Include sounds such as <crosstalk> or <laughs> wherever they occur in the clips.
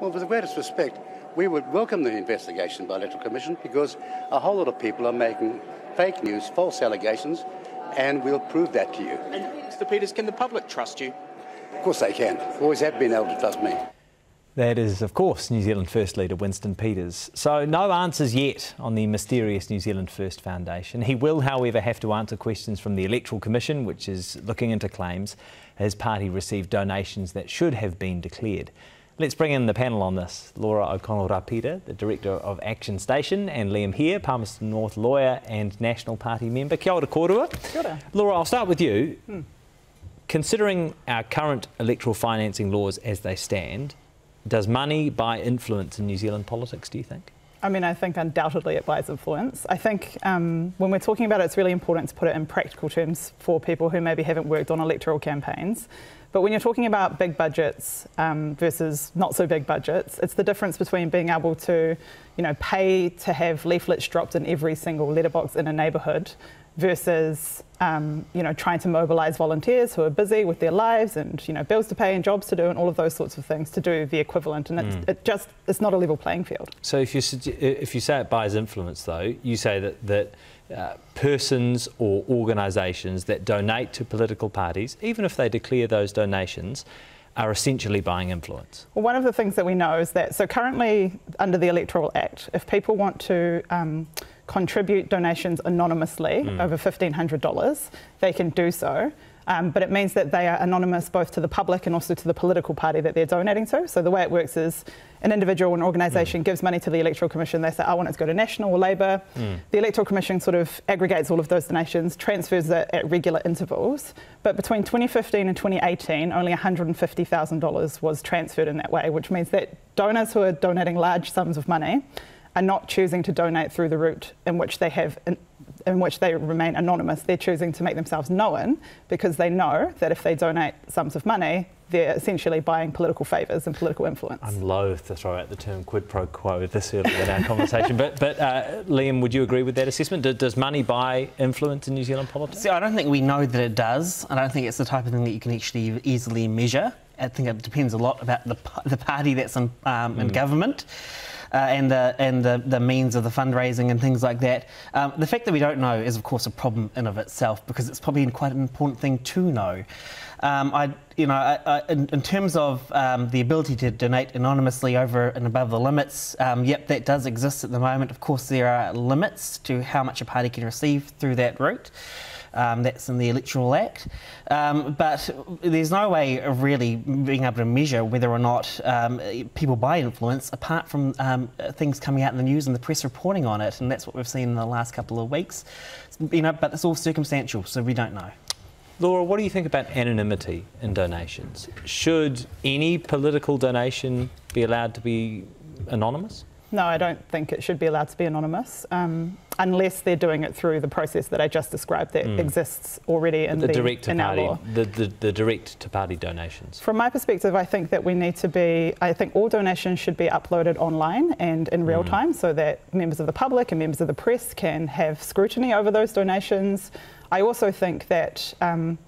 Well, with the greatest respect, we would welcome the investigation by the Electoral Commission because a whole lot of people are making fake news, false allegations, and we'll prove that to you. And Mr. Peters, can the public trust you? Of course they can. Always have been able to trust me. That is, of course, New Zealand First leader Winston Peters. So, no answers yet on the mysterious New Zealand First Foundation. He will, however, have to answer questions from the Electoral Commission, which is looking into claims his party received donations that should have been declared. Let's bring in the panel on this. Laura O'Connell Rapira, the Director of Action Station, and Liam Hehir, Palmerston North lawyer and National Party member. Kia ora. Kia ora. Laura, I'll start with you. Hmm. Considering our current electoral financing laws as they stand, does money buy influence in New Zealand politics, do you think? I mean, I think undoubtedly it buys influence. I think um, when we're talking about it, it's really important to put it in practical terms for people who maybe haven't worked on electoral campaigns. But when you're talking about big budgets um, versus not so big budgets, it's the difference between being able to, you know, pay to have leaflets dropped in every single letterbox in a neighbourhood versus um, you know trying to mobilise volunteers who are busy with their lives and you know bills to pay and jobs to do and all of those sorts of things to do the equivalent and mm. it just it's not a level playing field. So if you if you say it buys influence though, you say that that. Uh, persons or organisations that donate to political parties, even if they declare those donations, are essentially buying influence? Well, one of the things that we know is that, so currently under the Electoral Act, if people want to um, contribute donations anonymously mm. over $1,500, they can do so. Um, but it means that they are anonymous both to the public and also to the political party that they're donating to. So the way it works is an individual, or an organisation mm. gives money to the Electoral Commission. They say, I want it to go to National or Labour. Mm. The Electoral Commission sort of aggregates all of those donations, transfers it at regular intervals. But between 2015 and 2018, only $150,000 was transferred in that way, which means that donors who are donating large sums of money are not choosing to donate through the route in which they have in, in, which they remain anonymous. They're choosing to make themselves known because they know that if they donate sums of money, they're essentially buying political favours and political influence. I'm loath to throw out the term quid pro quo this early in our conversation, but, but uh, Liam, would you agree with that assessment? Does money buy influence in New Zealand politics? See, I don't think we know that it does. I don't think it's the type of thing that you can actually easily measure. I think it depends a lot about the, the party that's in, um, mm. in government and the and the, the means of the fundraising and things like that. Um, the fact that we don't know is, of course, a problem in of itself because it's probably quite an important thing to know. Um, I, you know, I, I, in, in, terms of um, the ability to donate anonymously over and above the limits, um, yep, that does exist at the moment. Of course, there are limits to how much a party can receive through that route. Um, that's in the Electoral Act. Um, but there's no way of really being able to measure whether or not um, people buy influence apart from um, things coming out in the news and the press reporting on it. And that's what we've seen in the last couple of weeks. You know, but it's all circumstantial, so we don't know. Laura, what do you think about anonymity in donations? Should any political donation be allowed to be anonymous? No, I don't think it should be allowed to be anonymous, um, unless they're doing it through the process that I just described that mm. exists already in the, the direct to party, law. The, the, the, direct to party donations. From my perspective, I think that we need to be. I think all donations should be uploaded online and in real mm. time, so that members of the public and members of the press can have scrutiny over those donations. I also think that. Um,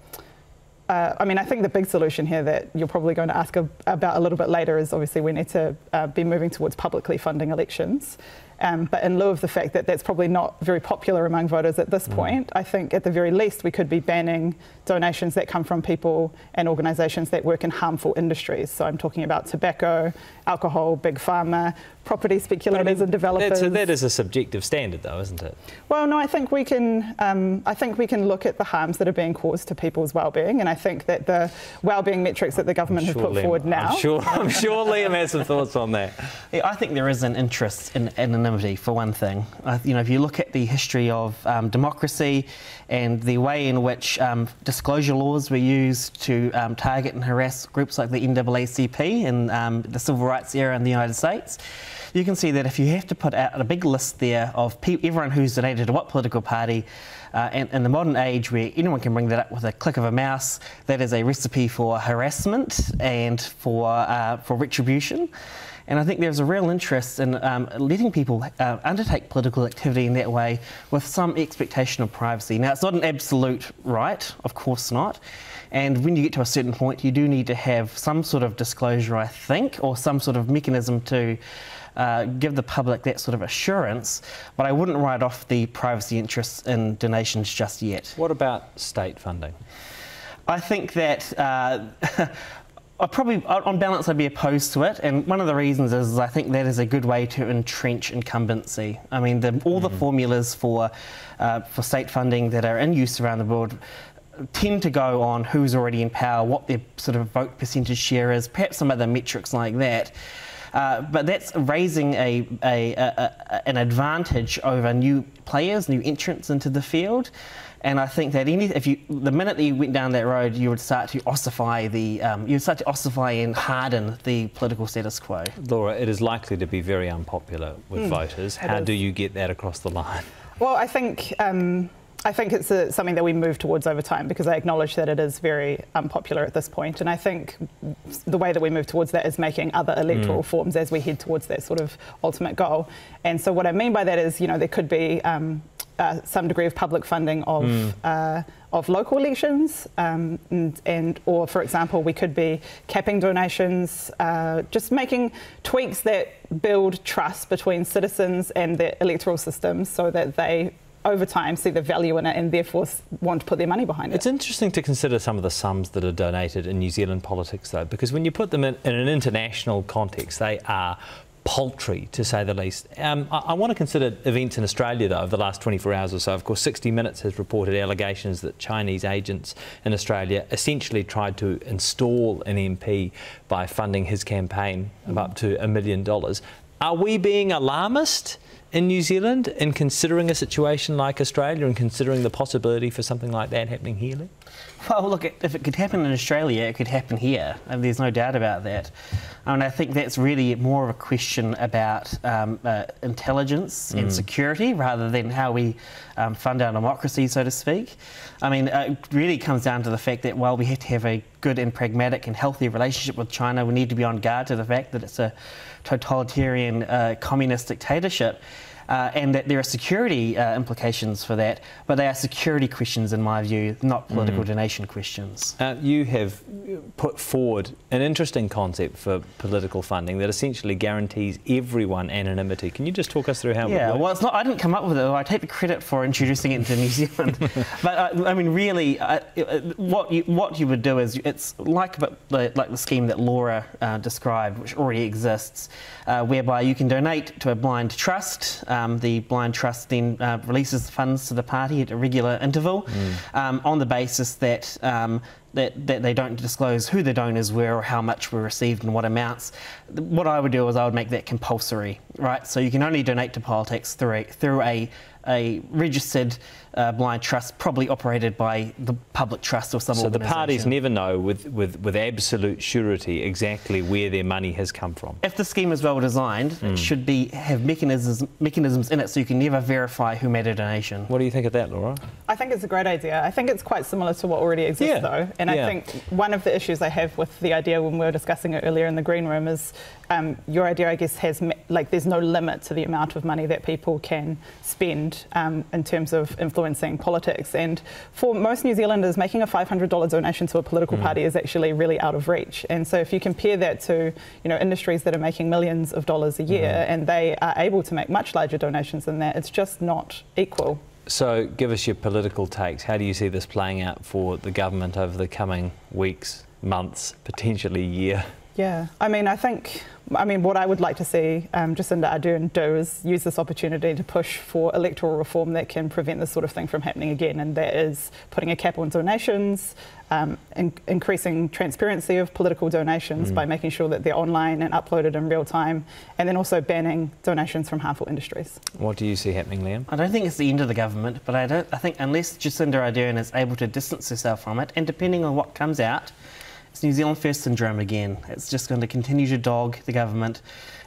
uh, I mean, I think the big solution here that you're probably going to ask a, about a little bit later is obviously we need to uh, be moving towards publicly funding elections. Um, but in lieu of the fact that that's probably not very popular among voters at this mm. point, I think at the very least we could be banning donations that come from people and organisations that work in harmful industries. So I'm talking about tobacco, alcohol, big pharma, property speculators I mean, and developers. A, that is a subjective standard, though, isn't it? Well, no, I think we can. Um, I think we can look at the harms that are being caused to people's well-being, and I think that the well-being metrics that the government sure have put Liam, forward now. I'm sure, I'm sure Liam has some thoughts on that. Yeah, I think there is an interest in anonymity for one thing. Uh, you know, if you look at the history of um, democracy and the way in which um, disclosure laws were used to um, target and harass groups like the NAACP in um, the civil rights era in the United States, you can see that if you have to put out a big list there of everyone who's donated to what political party, uh, and in the modern age where anyone can bring that up with a click of a mouse, that is a recipe for harassment and for, uh, for retribution. And I think there's a real interest in um, letting people uh, undertake political activity in that way with some expectation of privacy. Now, it's not an absolute right, of course not. And when you get to a certain point, you do need to have some sort of disclosure, I think, or some sort of mechanism to uh, give the public that sort of assurance. But I wouldn't write off the privacy interests in donations just yet. What about state funding? I think that. Uh, <laughs> I probably, on balance, I'd be opposed to it, and one of the reasons is I think that is a good way to entrench incumbency. I mean, the, all mm. the formulas for uh, for state funding that are in use around the world tend to go on who's already in power, what their sort of vote percentage share is, perhaps some other metrics like that. Uh, but that's raising a, a, a, an advantage over new players, new entrants into the field. And I think that any, if you, the minute that you went down that road, you would start to ossify the, um, you would start to ossify and harden the political status quo. Laura, it is likely to be very unpopular with mm, voters. How do you get that across the line? Well, I think. Um, I think it's a, something that we move towards over time because I acknowledge that it is very unpopular at this point, and I think the way that we move towards that is making other electoral mm. forms as we head towards that sort of ultimate goal. And so, what I mean by that is, you know, there could be um, uh, some degree of public funding of. Mm. Uh, of local elections, um, and, and, or for example, we could be capping donations, uh, just making tweaks that build trust between citizens and the electoral systems, so that they over time see the value in it and therefore want to put their money behind it. It's interesting to consider some of the sums that are donated in New Zealand politics, though, because when you put them in, in an international context, they are paltry, to say the least. Um, I, I, want to consider events in Australia, though, over the last 24 hours or so. Of course, 60 Minutes has reported allegations that Chinese agents in Australia essentially tried to install an MP by funding his campaign of up to a million dollars. Are we being alarmist? In New Zealand in considering a situation like Australia and considering the possibility for something like that happening here? Well, look, if it could happen in Australia, it could happen here, and there's no doubt about that. And I think that's really more of a question about um, uh, intelligence mm. and security rather than how we um, fund our democracy, so to speak. I mean, it really comes down to the fact that while we have to have a good and pragmatic and healthy relationship with China, we need to be on guard to the fact that it's a totalitarian uh, communist dictatorship uh, and that there are security uh, implications for that, but they are security questions, in my view, not political mm. donation questions. Uh, you have put forward an interesting concept for political funding that essentially guarantees everyone anonymity. Can you just talk us through how yeah, well, it's not, I didn't come up with it. I take the credit for introducing it into New Zealand. <laughs> but uh, I mean, really, uh, what you what you would do is it's like the, like the scheme that Laura uh, described, which already exists, whereby you can donate to a blind trust. Um, the blind trust then uh, releases funds to the party at a regular interval mm. um, on the basis that um, that, that they don't disclose who the donors were or how much were received and what amounts. What I would do is I would make that compulsory, right? So you can only donate to politics through a, through a, a registered uh, blind trust, probably operated by the public trust or some So the parties never know with, with, with absolute surety exactly where their money has come from. If the scheme is well designed, mm. it should be have mechanisms mechanisms in it so you can never verify who made a donation. What do you think of that, Laura? I think it's a great idea. I think it's quite similar to what already exists, yeah. though. And yeah. I think one of the issues I have with the idea when we were discussing it earlier in the green room is um, your idea, I guess, has like there's no limit to the amount of money that people can spend um, in terms of influencing politics. And for most New Zealanders, making a $500 donation to a political mm. party is actually really out of reach. And so if you compare that to you know industries that are making millions of dollars a year mm. and they are able to make much larger donations than that, it's just not equal. So, give us your political takes. How do you see this playing out for the government over the coming weeks, months, potentially year? Yeah, I mean, I think, I mean, what I would like to see um, Jacinda Ardern do is use this opportunity to push for electoral reform that can prevent this sort of thing from happening again, and that is putting a cap on donations, um, in- increasing transparency of political donations mm. by making sure that they're online and uploaded in real time, and then also banning donations from harmful industries. What do you see happening, Liam? I don't think it's the end of the government, but I don't. I think unless Jacinda Ardern is able to distance herself from it, and depending on what comes out it's New Zealand First syndrome again. It's just going to continue to dog the government.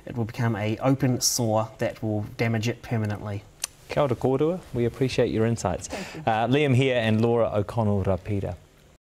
It will become a open sore that will damage it permanently. Kia ora kōrua. We appreciate your insights. Uh, Liam Hehir and Laura O'Connell Rapira.